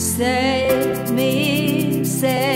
Save me, save